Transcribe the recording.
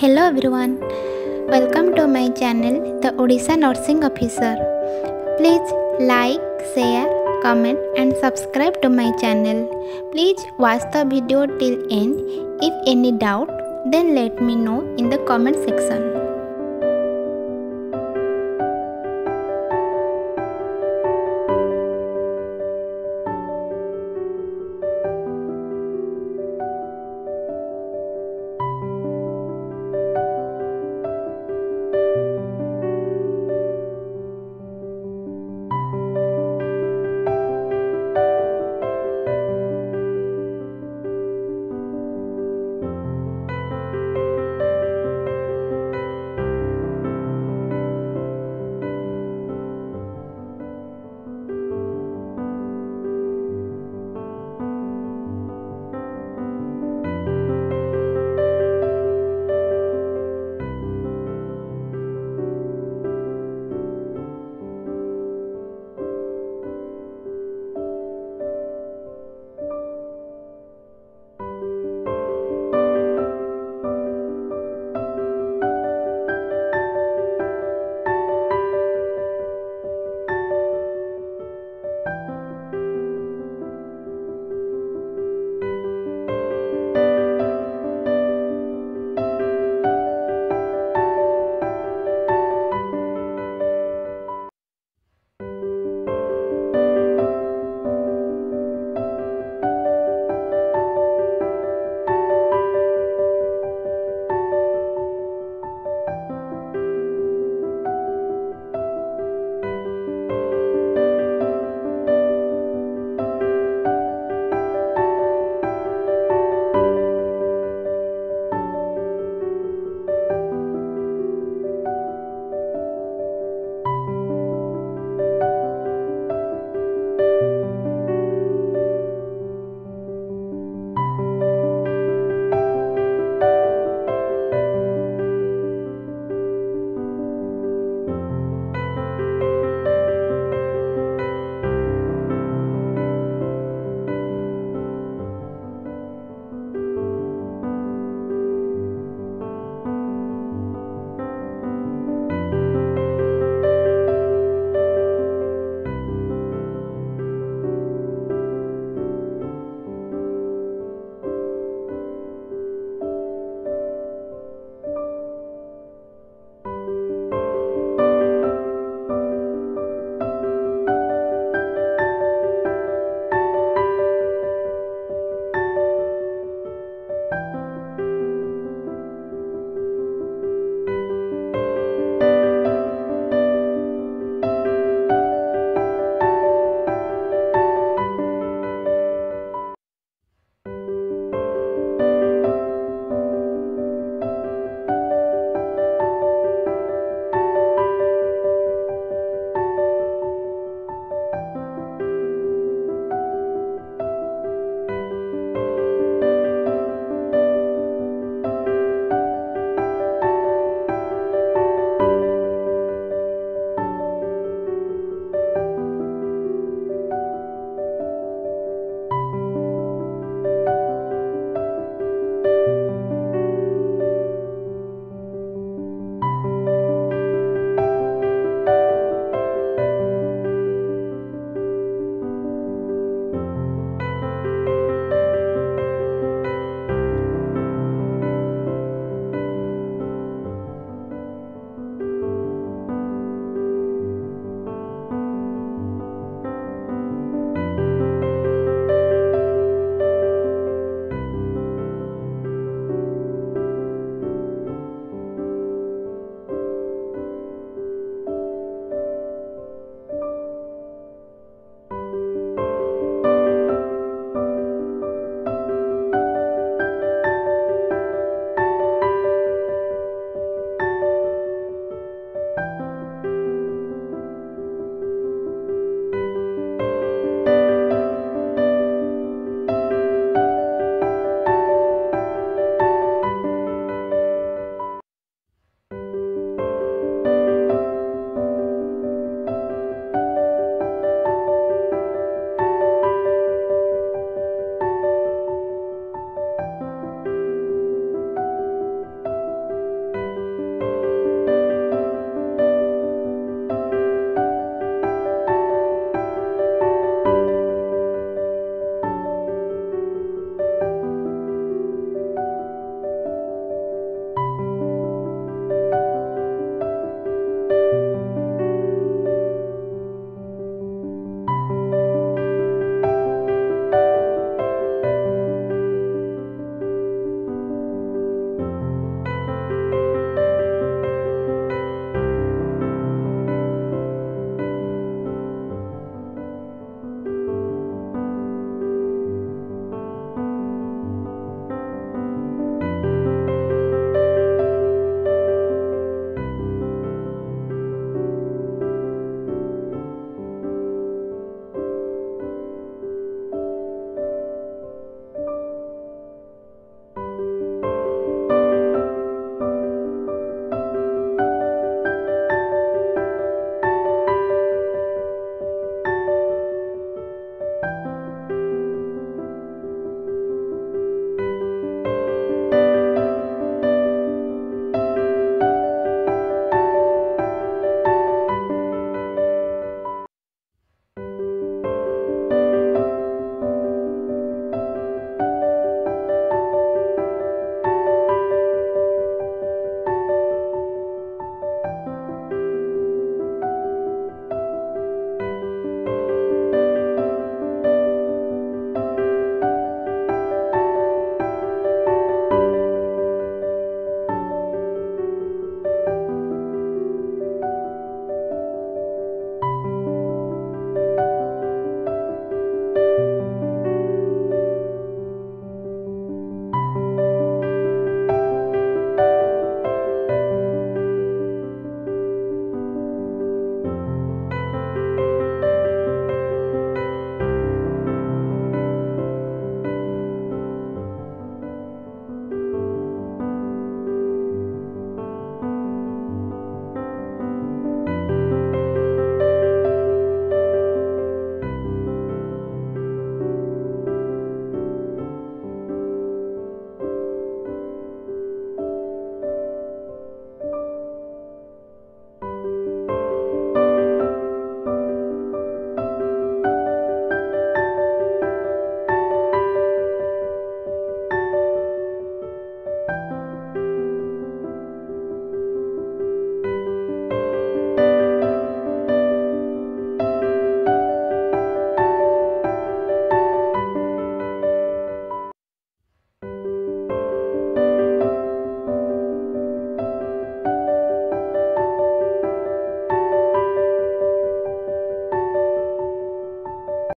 Hello everyone, welcome to my channel, The Odisha Nursing Officer. Please like, share, comment, and subscribe to my channel. Please watch the video till end. If any doubt, then let me know in the comment section.